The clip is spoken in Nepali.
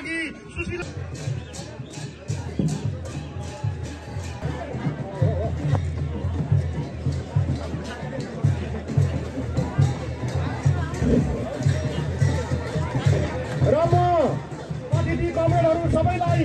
लागि र म सबैलाई